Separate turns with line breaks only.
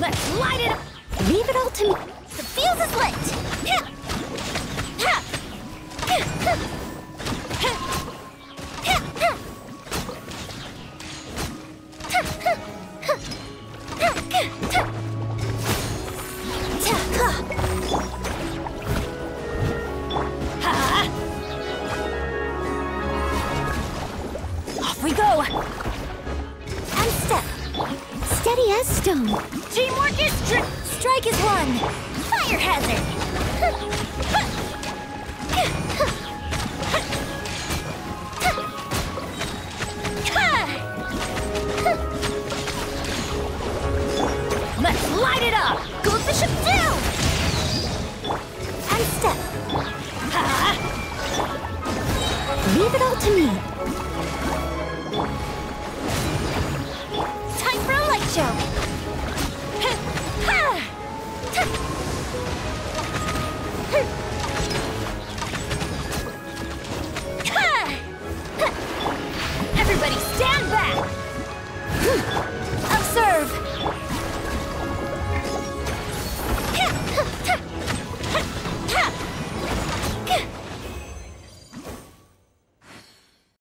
Let's light it up!
Leave it all to me.
The fuse is lit!
Off we go. Steady as stone.
Teamwork is stri-
Strike is one.
fire hazard.
Let's light it up.
Go bishop down.
And step. Leave it all to me.
Everybody stand back! Hmm. Observe!